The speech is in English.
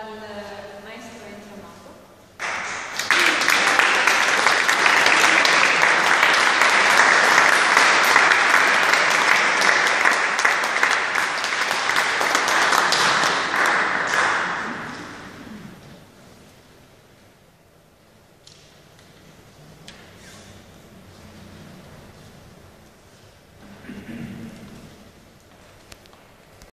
And uh,